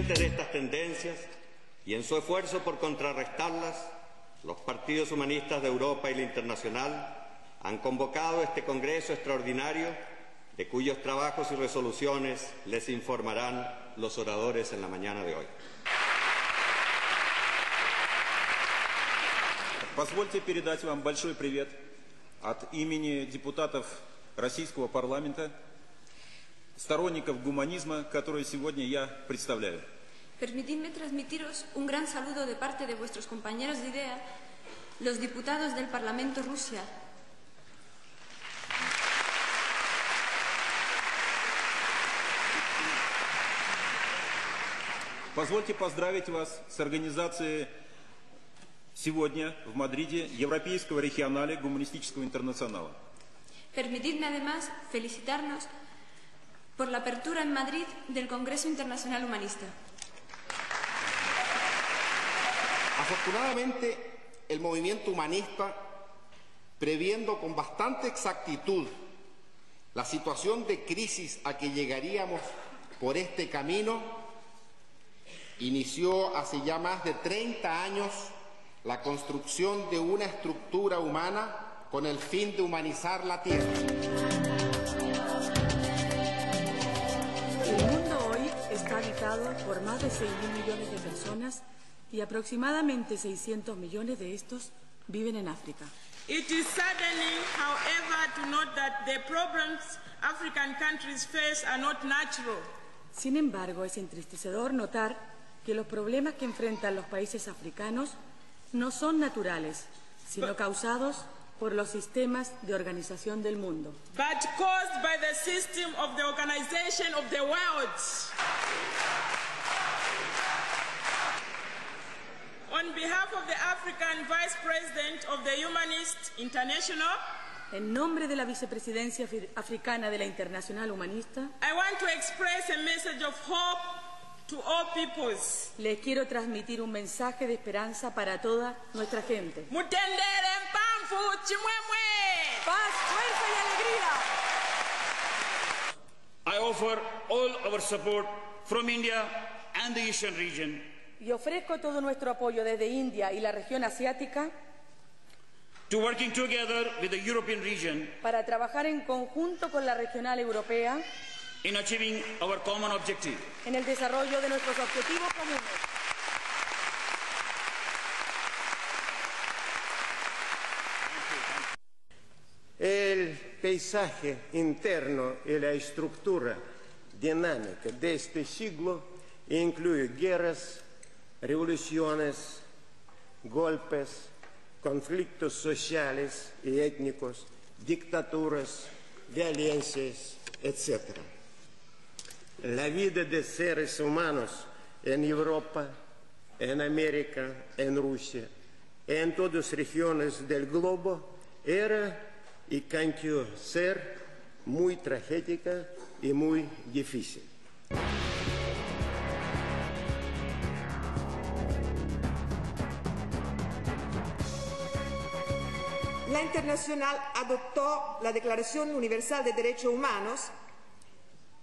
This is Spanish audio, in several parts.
Conscientes de estas tendencias y en su esfuerzo por contrarrestarlas, los partidos humanistas de Europa y la internacional han convocado este Congreso extraordinario de cuyos trabajos y resoluciones les informarán los oradores en la mañana de hoy. Позвольте передать вам большой привет от имени депутатов Российского парламента, сторонников гуманизма, которые сегодня я представляю. Permitidme transmitiros un gran saludo de parte de vuestros compañeros de idea, los diputados del Parlamento Rusia. Позвольте поздравить вас с организацией сегодня в Мадриде Европейского регионаля гуманистического интернационала. Permitidme además felicitarnos por la apertura en Madrid del Congreso Internacional Humanista. Afortunadamente, el movimiento humanista, previendo con bastante exactitud la situación de crisis a que llegaríamos por este camino, inició hace ya más de 30 años la construcción de una estructura humana con el fin de humanizar la Tierra. Habitado por más de 6.000 millones de personas y aproximadamente 600 millones de estos viven en África. It is saddening, however, to note that the problems African countries face are not natural. Sin embargo, es entristecedor notar que los problemas que enfrentan los países africanos no son naturales, sino causados por los sistemas de organización del mundo. but caused by the system of the organization of the world. On behalf of the African Vice President of the Humanist International, En nombre de la Vicepresidencia Afri- Africana de la Internacional Humanista, I want to express a message of hope to all peoples. les quiero transmitir un mensaje de esperanza para toda nuestra gente. Mutendere mpamvu chimwemwe. Paz, fuerza y alegría. I offer all our support from India and the Asian region Y ofrezco todo nuestro apoyo desde India y la región asiática to working together with the European region para trabajar en conjunto con la regional europea in achieving our common objective. en el desarrollo de nuestros objetivos comunes. El paisaje interno y la estructura dinámica de este siglo incluye guerras, revoluciones, golpes, conflictos sociales y étnicos, dictaduras, violencias, etc. La vida de seres humanos en Europa, en América, en Rusia, en todas regiones del globo era y cantió ser muy trágica y muy difícil. Internacional adoptó la Declaración Universal de Derechos Humanos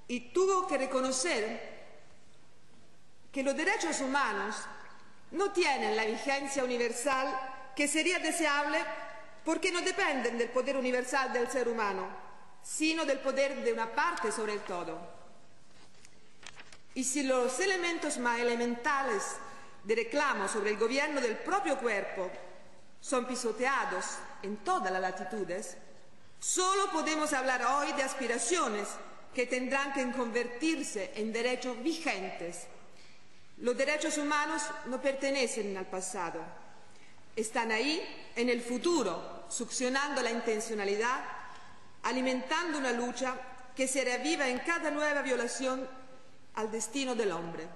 y tuvo que reconocer que los derechos humanos no tienen la vigencia universal que sería deseable porque no dependen del poder universal del ser humano, sino del poder de una parte sobre el todo. Y si los elementos más elementales de reclamo sobre el gobierno del propio cuerpo son pisoteados en todas las latitudes, solo podemos hablar hoy de aspiraciones que tendrán que convertirse en derechos vigentes. Los derechos humanos no pertenecen al pasado, están ahí en el futuro, succionando la intencionalidad, alimentando una lucha que se reaviva en cada nueva violación al destino del hombre.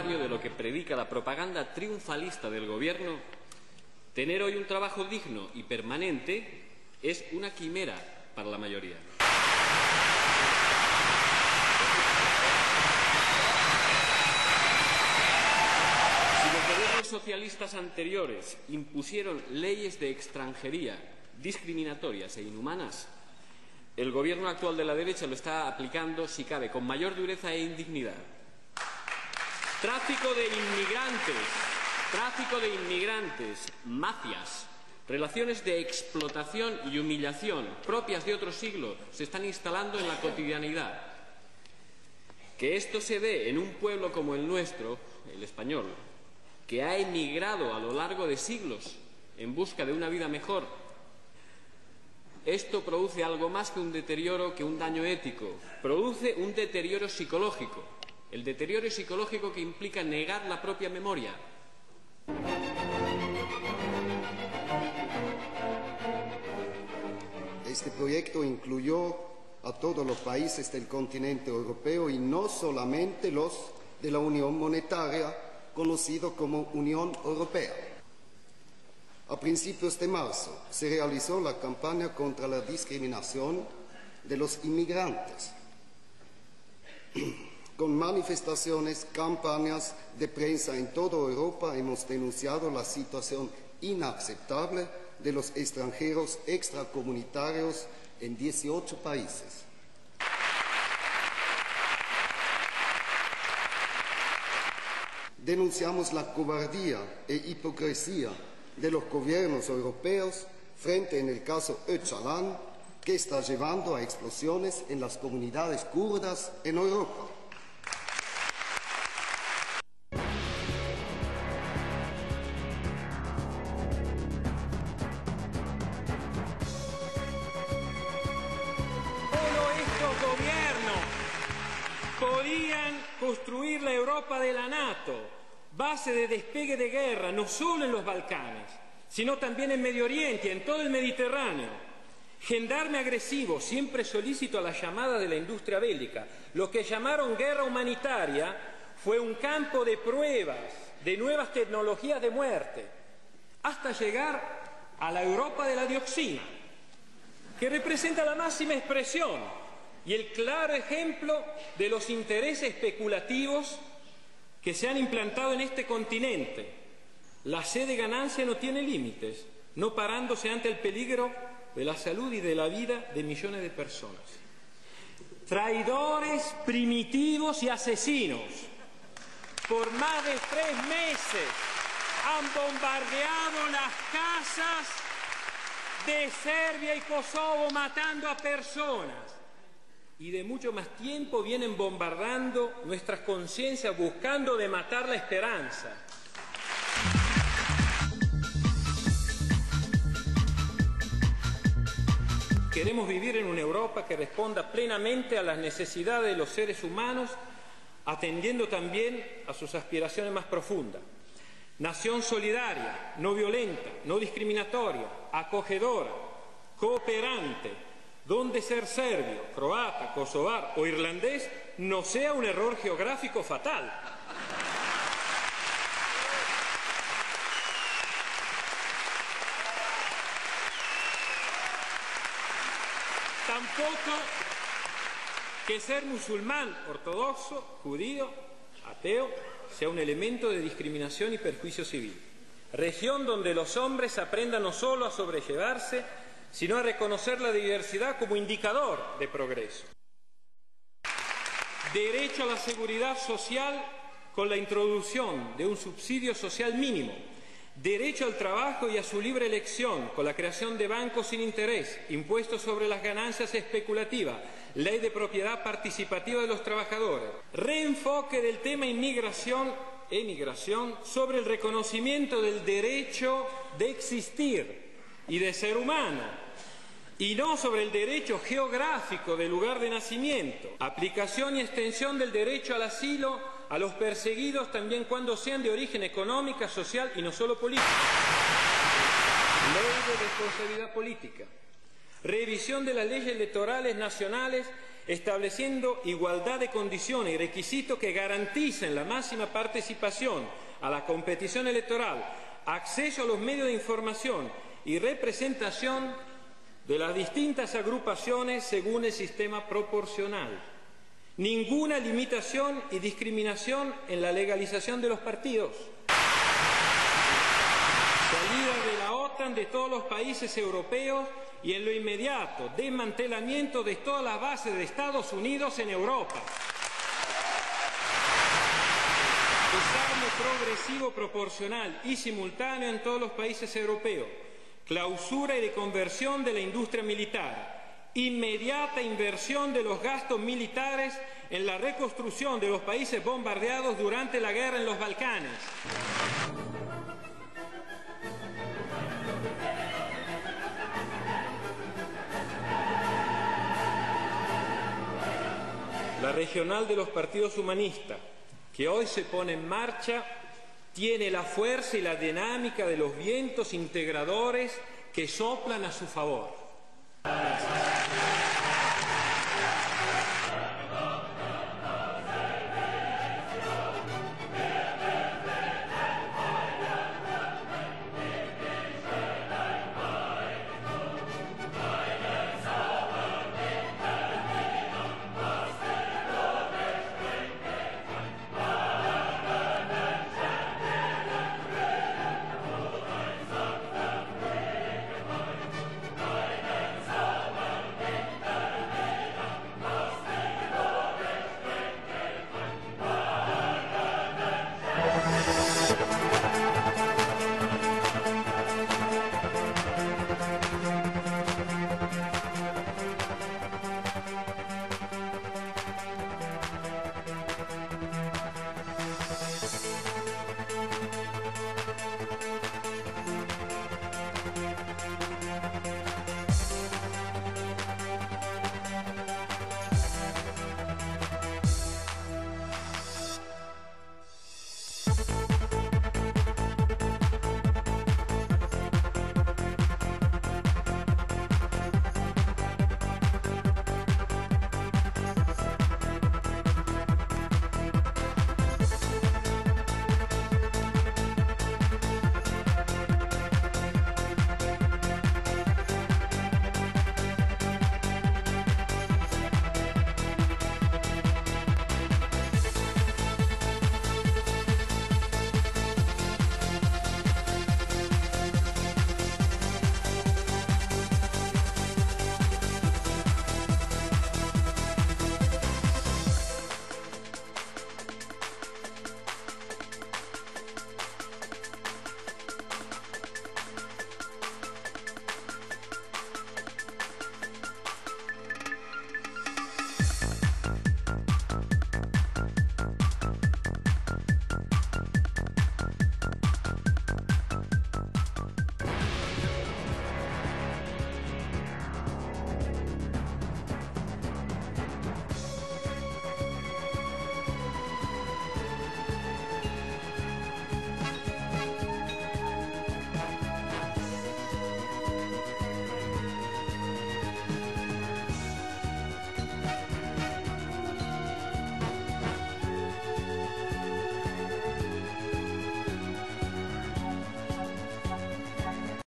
Contrario de lo que predica la propaganda triunfalista del gobierno, tener hoy un trabajo digno y permanente es una quimera para la mayoría. Si los gobiernos socialistas anteriores impusieron leyes de extranjería discriminatorias e inhumanas, el gobierno actual de la derecha lo está aplicando, si cabe, con mayor dureza e indignidad. Tráfico de inmigrantes, tráfico de inmigrantes, mafias, relaciones de explotación y humillación propias de otro siglo se están instalando en la cotidianidad. Que esto se dé en un pueblo como el nuestro, el español, que ha emigrado a lo largo de siglos en busca de una vida mejor, esto produce algo más que un deterioro, que un daño ético, produce un deterioro psicológico, el deterioro psicológico que implica negar la propia memoria. Este proyecto incluyó a todos los países del continente europeo y no solamente los de la Unión Monetaria conocido como Unión Europea. A principios de marzo se realizó la campaña contra la discriminación de los inmigrantes, con manifestaciones, campañas de prensa en toda Europa hemos denunciado la situación inaceptable de los extranjeros extracomunitarios en 18 países. Denunciamos la cobardía e hipocresía de los gobiernos europeos frente en el caso Öcalan, que está llevando a explosiones en las comunidades kurdas en Europa. Europa de la NATO, base de despegue de guerra, no solo en los Balcanes, sino también en Medio Oriente, en todo el Mediterráneo. Gendarme agresivo, siempre solícito a la llamada de la industria bélica. Lo que llamaron guerra humanitaria fue un campo de pruebas, de nuevas tecnologías de muerte, hasta llegar a la Europa de la dioxina, que representa la máxima expresión y el claro ejemplo de los intereses especulativos que se han implantado en este continente. La sed de ganancia no tiene límites, no parándose ante el peligro de la salud y de la vida de millones de personas. Traidores, primitivos y asesinos, por más de tres meses han bombardeado las casas de Serbia y Kosovo matando a personas. Y de mucho más tiempo vienen bombardando nuestras conciencias buscando de matar la esperanza. Queremos vivir en una Europa que responda plenamente a las necesidades de los seres humanos, atendiendo también a sus aspiraciones más profundas. Nación solidaria, no violenta, no discriminatoria, acogedora, cooperante, donde ser serbio, croata, kosovar o irlandés no sea un error geográfico fatal. Tampoco que ser musulmán, ortodoxo, judío, ateo, sea un elemento de discriminación y perjuicio civil. Región donde los hombres aprendan no solo a sobrellevarse, sino a reconocer la diversidad como indicador de progreso. Derecho a la seguridad social con la introducción de un subsidio social mínimo. Derecho al trabajo y a su libre elección con la creación de bancos sin interés, impuestos sobre las ganancias especulativas, ley de propiedad participativa de los trabajadores. Reenfoque del tema inmigración emigración sobre el reconocimiento del derecho de existir y de ser humano, y no sobre el derecho geográfico del lugar de nacimiento. Aplicación y extensión del derecho al asilo a los perseguidos también cuando sean de origen económica, social y no solo política. Ley de responsabilidad política. Revisión de las leyes electorales nacionales estableciendo igualdad de condiciones y requisitos que garanticen la máxima participación a la competición electoral, acceso a los medios de información y representación de las distintas agrupaciones según el sistema proporcional. Ninguna limitación y discriminación en la legalización de los partidos. salida de la OTAN de todos los países europeos y en lo inmediato, desmantelamiento de todas las bases de Estados Unidos en Europa. Desarme progresivo, proporcional y simultáneo en todos los países europeos. Clausura y reconversión de la industria militar. Inmediata inversión de los gastos militares en la reconstrucción de los países bombardeados durante la guerra en los Balcanes. La regional de los partidos humanistas, que hoy se pone en marcha, tiene la fuerza y la dinámica de los vientos integradores que soplan a su favor.